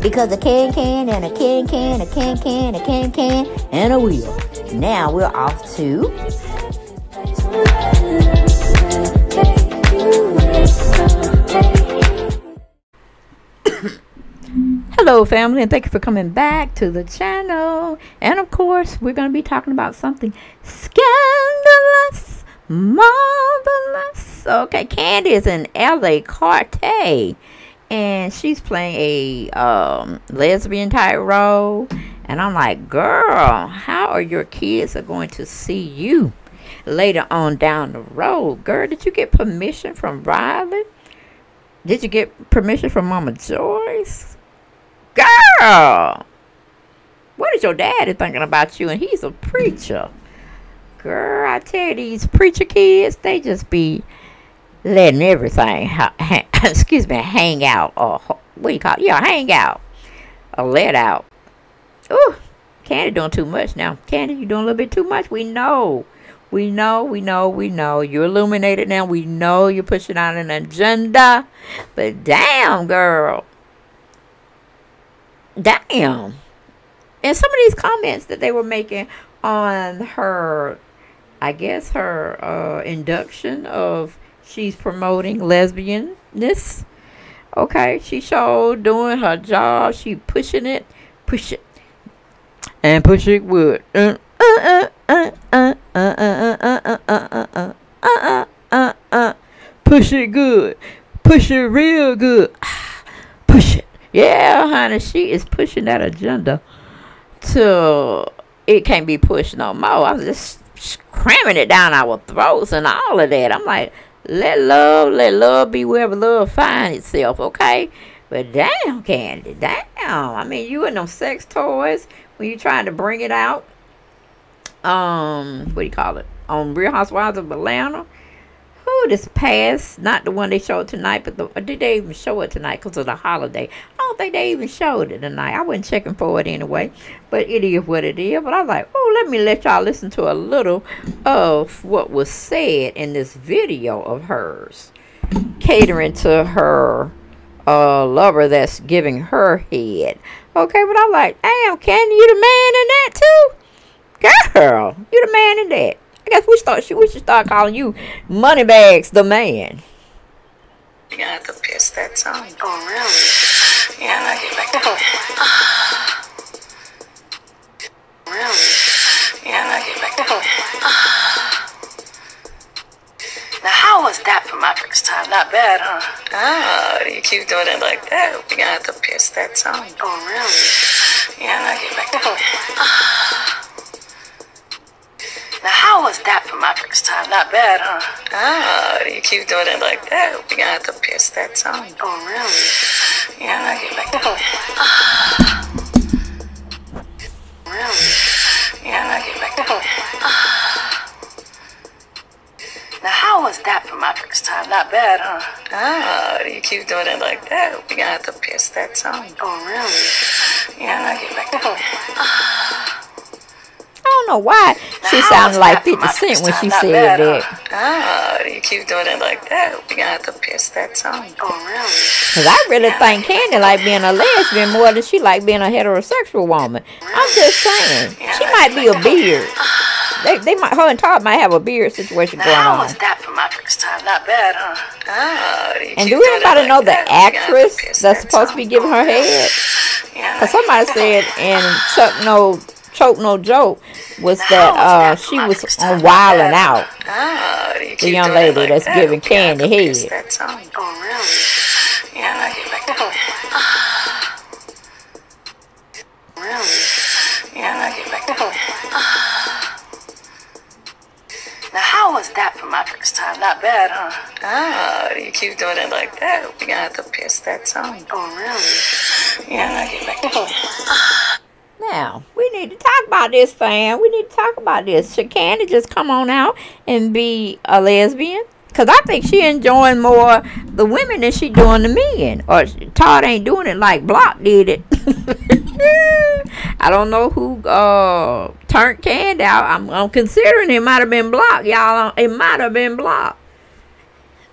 Because a can can and a can can, a can can, a can can, and a wheel. Now we're off to. Hello, family, and thank you for coming back to the channel. And of course, we're going to be talking about something scandalous, marvelous. Okay, Kandi is in LA Cartier and she's playing a um, lesbian type role. And i'm like girl how are your kids are going to see you later on down the road? Girl did you get permission from riley? Did you get permission from mama joyce? Girl what is your daddy thinking about you? And he's a preacher. Girl i tell you these preacher kids they just be letting everything, ha- ha- excuse me, hang out, or what do you call it? Yeah, hang out, or let out. Ooh, Kandi doing too much now. Kandi, you doing a little bit too much. We know. We know, we know, we know. You're illuminated now. We know you're pushing out an agenda. But damn, girl. Damn. And some of these comments that they were making on her, I guess, her uh, induction of She's promoting lesbianness. Okay, she showed doing her job. She pushing it, push it, and push it would. Push it good, push it real good, push it. Yeah, honey, she is pushing that agenda till it can't be pushed no more. I was just cramming it down our throats and all of that. I'm like, let love, let love be wherever love finds itself, okay? But damn, Kandi, damn. I mean, you and them sex toys when you trying to bring it out. Um, what do you call it? On Real Housewives of Atlanta. Who this past, not the one they showed tonight, but the, did they even show it tonight because of the holiday? I don't think they even showed it tonight. I wasn't checking for it anyway, but it is what it is. But I was like, oh, let me let y'all listen to a little of what was said in this video of hers, catering to her uh, lover that's giving her head. Okay, but I'm like, damn, Ken, you the man in that too? Girl, you the man in that. I guess we start we should start calling you Moneybags the man. You gonna have to piss that song. Oh really? Yeah, now get back to it. really? Yeah, now get back to it. Now how was that for my first time? Not bad, huh? Ah, Oh, you keep doing it like that. We gonna have to piss that song. Oh really? Yeah, now get back to it. Now, how was that for my first time? Not bad, huh? Ah, Oh, you keep doing it like that. We gonna have to piss that song. Oh, really? Yeah, now get back to it. really? Yeah, now get back to it. Now, how was that for my first time? Not bad, huh? Ah. Oh, you keep doing it like that. We're gonna have to piss that song. Oh, really? Yeah, now get back to it. Know why she sounded like 50 Cent when she said that. Oh, you keep doing it like that. We gonna have to piss that song. Oh, really? Because I really yeah. think Kandi like being a lesbian more than she like being a heterosexual woman. I'm just saying. Yeah, she might be a beard. They, they might, her and Todd might have a beard situation now, going on. How was that for my first time? Not bad, huh? Oh, and do anybody like know that? the actress that's supposed to be giving her head? Because somebody said in Choke No choke no joke was that uh she was on Wild 'N Out. Oh, the young lady like that's that? giving Kandi head. Oh really? Yeah, now get back to. Really? Yeah, now get back to. Now, how was that for my first time? Not bad, huh? Oh, you keep doing it like that. We gonna have to piss that song. Oh, really? Yeah, I get back to it. Now. We need to talk about this, fam. We need to talk about this. Should Kandi just come on out and be a lesbian? Cause I think she enjoying more the women than she doing the men. Or Todd ain't doing it like Block did it. I don't know who uh, turned Kandi out. I'm, I'm considering it might have been Block, y'all. It might have been Block.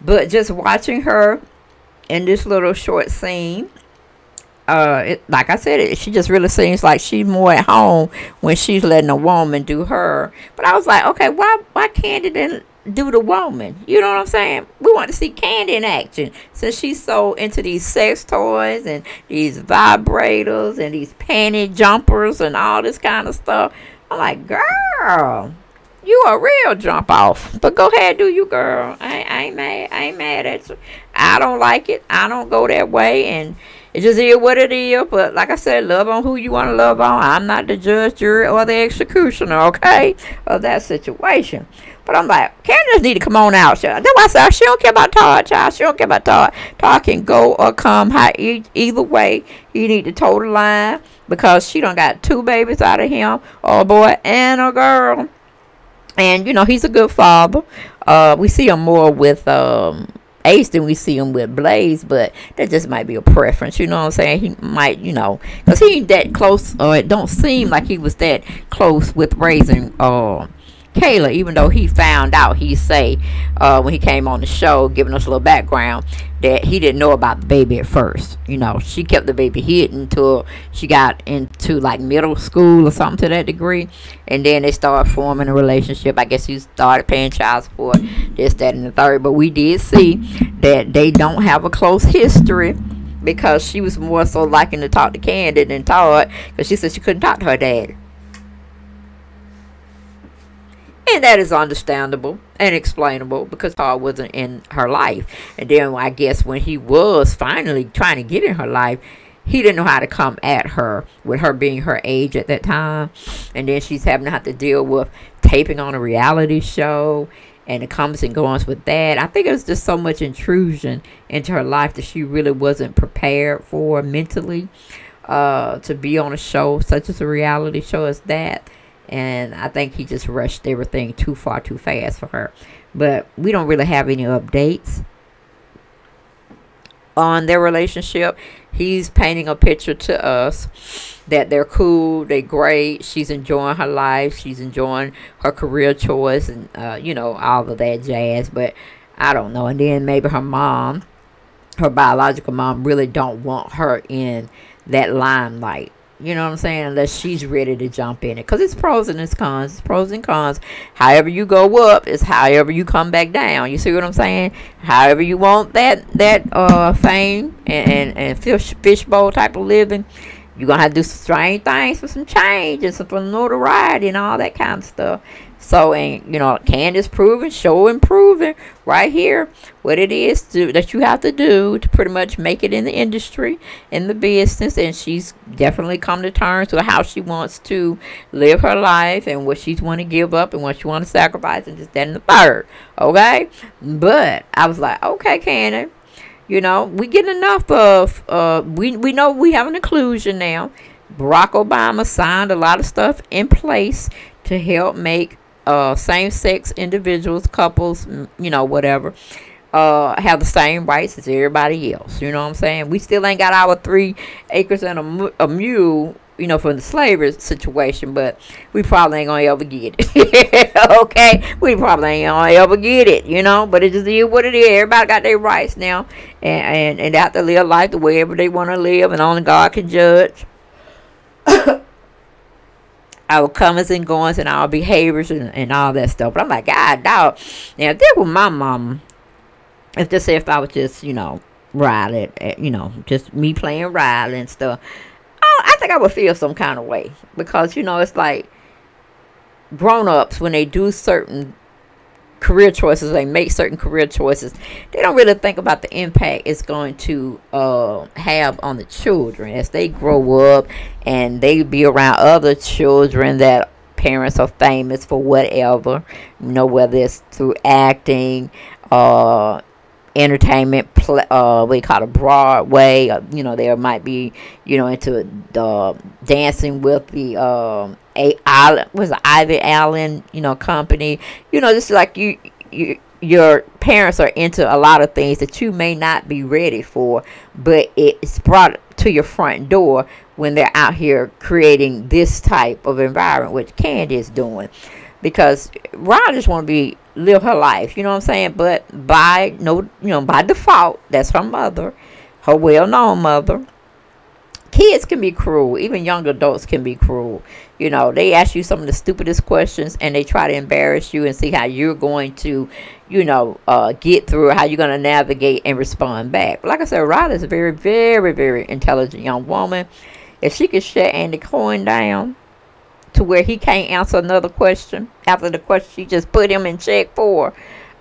But just watching her in this little short scene, uh, it, like I said, it, she just really seems like she's more at home when she's letting a woman do her. But I was like, okay, why why Kandi didn't do the woman? You know what I'm saying? We want to see Kandi in action since she's so into these sex toys and these vibrators and these panty jumpers and all this kind of stuff. I'm like, girl, you a real jump off. But go ahead, do you, girl. I, I ain't mad. I ain't mad at you. I don't like it. I don't go that way, and it just is what it is. But like I said, love on who you want to love on. I'm not the judge, jury, or the executioner, okay, of that situation. But I'm like, Candace need to come on out. That's why I said she don't care about Todd, child. She don't care about Todd. Todd can go or come. How either way, he need to toe the line because she don't got two babies out of him, a boy and a girl and you know he's a good father. Uh, we see him more with um, Ace than we see him with Blaze, but that just might be a preference. You know what I'm saying? He might, you know, because he ain't that close, or it don't seem like he was that close with raising uh, Kaela, even though he found out, he say, uh, when he came on the show, giving us a little background, that he didn't know about the baby at first. You know, she kept the baby hidden until she got into like middle school or something to that degree. And then they started forming a relationship. I guess he started paying child support, this, that, and the third. But we did see that they don't have a close history because she was more so liking to talk to Kandi than Todd because she said she couldn't talk to her dad. And that is understandable and explainable because Paul wasn't in her life. And then I guess when he was finally trying to get in her life, he didn't know how to come at her with her being her age at that time. And then she's having to have to deal with taping on a reality show and the comes and goings with that. I think it was just so much intrusion into her life that she really wasn't prepared for mentally uh, to be on a show such as a reality show as that and I think he just rushed everything too far too fast for her. But we don't really have any updates on their relationship. He's painting a picture to us that they're cool, they're great. She's enjoying her life, she's enjoying her career choice, and uh, you know all of that jazz. But I don't know. And then maybe her mom, her biological mom, really don't want her in that limelight you know what I'm saying? Unless she's ready to jump in it. Because it's pros and it's cons. It's pros and cons. However you go up is however you come back down. You see what I'm saying? However you want that that uh fame and, and, and fish fishbowl type of living, you're going to have to do some strange things for some change and some for notoriety and all that kind of stuff. So, and you know, Candace proving, show improving right here what it is to, that you have to do to pretty much make it in the industry, in the business. And she's definitely come to terms with how she wants to live her life and what she's want to give up and what she want to sacrifice and just that and the third. Okay? But I was like, okay, Candace, you know, we get enough of, uh, we, we know we have an inclusion now. Barack Obama signed a lot of stuff in place to help make uh, same-sex individuals, couples, you know, whatever, uh, have the same rights as everybody else. You know what I'm saying? We still ain't got our three acres and a, a mule, you know, from the slavery situation, but we probably ain't gonna ever get it. okay? We probably ain't gonna ever get it, you know, but it just is what it is. Everybody got their rights now, and, and, and they have to live life the way ever they want to live, and only God can judge. our comings and goings and our behaviors and, and all that stuff. But I'm like, God, dog. Now, if this was my mom, if just say if I was just, you know, Riley, eh, you know, just me playing Riley and stuff, I, I think I would feel some kind of way. Because, you know, it's like grown ups, when they do certain career choices, they make certain career choices, they don't really think about the impact it's going to uh, have on the children. As they grow up and they be around other children that parents are famous for whatever, you know, whether it's through acting, uh, entertainment, pl- uh, we call it Broadway. Uh, you know, there might be, you know, into the dancing with the um, a island was Ivy Allen, you know, company. You know, just like you, you your parents are into a lot of things that you may not be ready for, but it's brought to your front door when they're out here creating this type of environment, which Kandi is doing. Because Ron just want to be live her life, you know what I'm saying? But by no, you know, by default, that's her mother, her well-known mother. Kids can be cruel. Even young adults can be cruel. You know, they ask you some of the stupidest questions and they try to embarrass you and see how you're going to, you know, uh, get through, how you're going to navigate and respond back. But like I said, Ryder's a very, very, very intelligent young woman. If she could shut Andy Cohen down, to where he can't answer another question after the question she just put him in check for,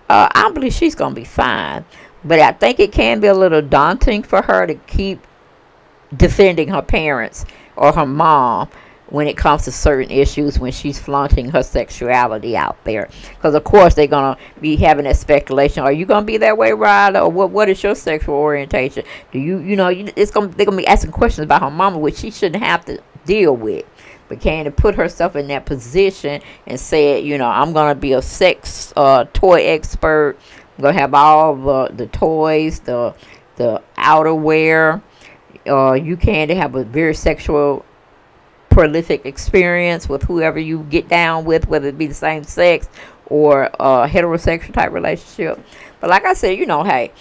uh, I believe she's going to be fine. But I think it can be a little daunting for her to keep defending her parents or her mom when it comes to certain issues when she's flaunting her sexuality out there. Because, of course, they're going to be having that speculation. Are you going to be that way, Ryder? Or what, what is your sexual orientation? Do you, you know, it's gonna, they're going to be asking questions about her mama, which she shouldn't have to deal with. But Kandi put herself in that position and said, you know, I'm going to be a sex uh, toy expert. I'm going to have all the, the toys, the, the outerwear. Uh, you can to have a very sexual prolific experience with whoever you get down with, whether it be the same sex or a heterosexual type relationship. But like I said, you know, hey,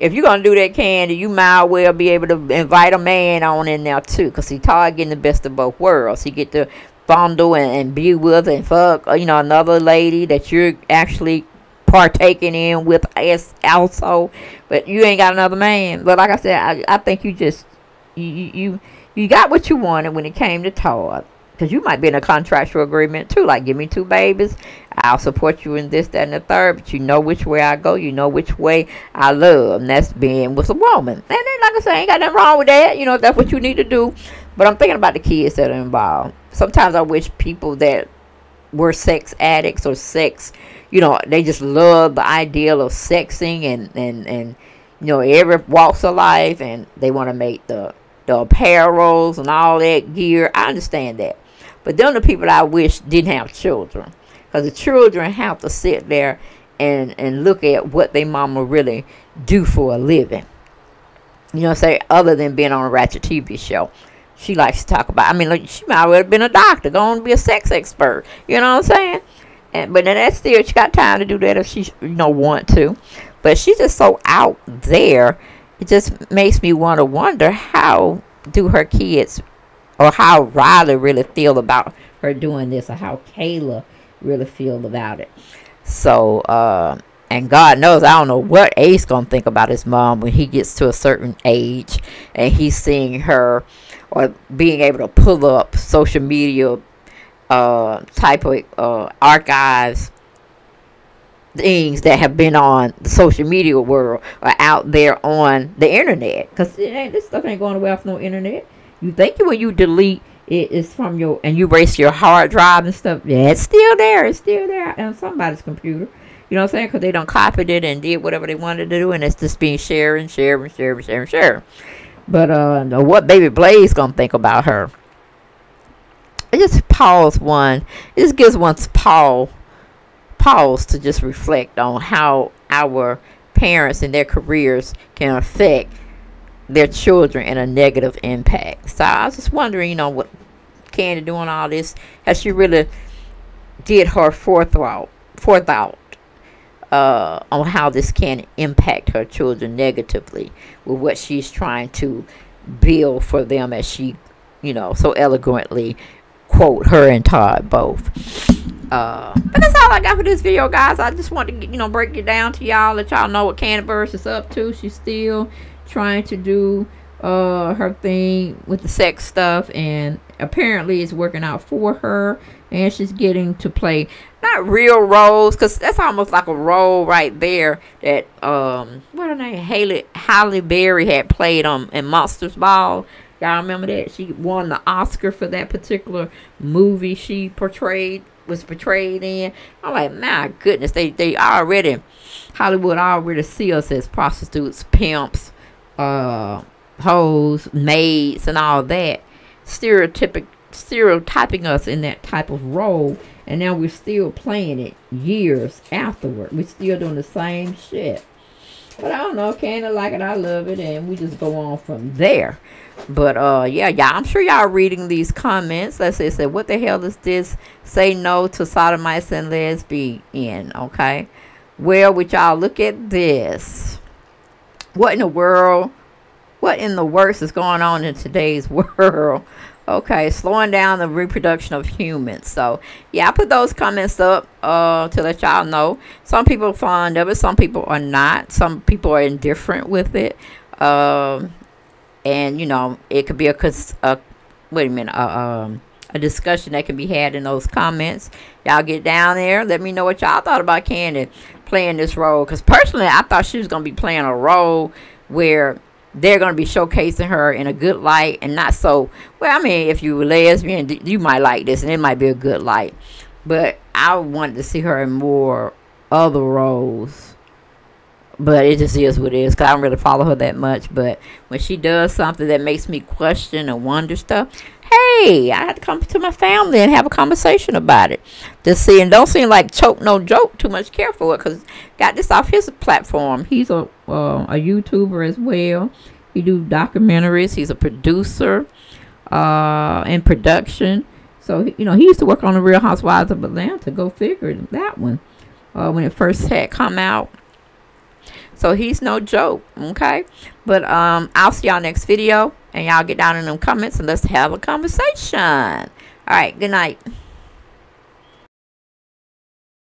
if you're gonna do that Kandi, you might well be able to invite a man on in there too, cause he tired getting the best of both worlds. He get to fondle and, and be with and fuck, uh, you know, another lady that you're actually partaking in with us also, but you ain't got another man. But like I said, I, I think you just you you you got what you wanted when it came to Todd. Because you might be in a contractual agreement too, like give me two babies, I'll support you in this, that, and the third. But you know which way I go, you know which way I love, and that's being with a woman. And then, like I say, ain't got nothing wrong with that. You know, that's what you need to do. But I'm thinking about the kids that are involved. Sometimes I wish people that were sex addicts or sex, you know, they just love the ideal of sexing and and and you know every walks of life, and they want to make the the apparels and all that gear. I understand that. But them the people I wish didn't have children. Because the children have to sit there and, and look at what their mama really do for a living. You know, say other than being on a ratchet TV show. She likes to talk about. I mean, like, she might well have been a doctor, going to be a sex expert. You know what I'm saying? And but then that's still she got time to do that if she you know want to. But she's just so out there it just makes me want to wonder how do her kids or how Riley really feel about her doing this or how Kaela really feel about it. So, uh, and God knows, I don't know what Ace gonna think about his mom when he gets to a certain age and he's seeing her or being able to pull up social media uh, type of uh, archives things that have been on the social media world or out there on the internet. Because this stuff ain't going away off no internet. You think when you delete it is from your and you erase your hard drive and stuff. Yeah, it's still there. It's still there on somebody's computer. You know what I'm saying? Because they don't copied it and did whatever they wanted to do, and it's just being shared and shared and shared and shared and shared. But uh, what Baby Blaze gonna think about her? It just pause one. It just gives one pause pause to just reflect on how our parents and their careers can affect their children in a negative impact. So I was just wondering, you know, what Kandi doing all this? Has she really did her forethought forethought uh, on how this can impact her children negatively with what she's trying to build for them as she, you know, so eloquently quote her and Todd both. Uh, but that's all I got for this video, guys. I just want to, you know, break it down to y'all, let y'all know what Kandi Burruss is up to. She's still trying to do uh her thing with the sex stuff, and apparently it's working out for her. And she's getting to play not real roles, cause that's almost like a role right there that um what her name Haley Halle Berry had played on in Monsters Ball. Y'all remember that? She won the Oscar for that particular movie she portrayed was portrayed in. I'm like, my goodness, they they already Hollywood already see us as prostitutes, pimps, uh, hoes, maids, and all that, stereotypic stereotyping us in that type of role. And now we're still playing it years afterward. We're still doing the same shit. But I don't know, kinda like it, I love it, and we just go on from there. But uh yeah, yeah, I'm sure y'all reading these comments. Let's say say what the hell is this? Say no to sodomites and lesbian, okay? Well, would y'all look at this? What in the world? What in the worst is going on in today's world? Okay, slowing down the reproduction of humans. So, yeah, I put those comments up uh, to let y'all know. Some people are fond of it. Some people are not. Some people are indifferent with it. Um, and, you know, it could be a, a wait a minute, um, a discussion that can be had in those comments. Y'all get down there. Let me know what y'all thought about Kandi playing this role. Because personally, I thought she was going to be playing a role where they're going to be showcasing her in a good light and not so well i mean if you're lesbian you might like this and it might be a good light but i wanted to see her in more other roles but it just is what it is because i don't really follow her that much but when she does something that makes me question and wonder stuff hey, I had to come to my family and have a conversation about it. To see, and don't seem like choke no joke. Too much care for it because got this off his platform. He's a uh, a YouTuber as well. He do documentaries. He's a producer uh, in production. So you know he used to work on the Real Housewives of Atlanta. Go figure that one uh, when it first had come out. So he's no joke, okay? But um, I'll see y'all next video. And y'all get down in them comments and let's have a conversation. All right, good night.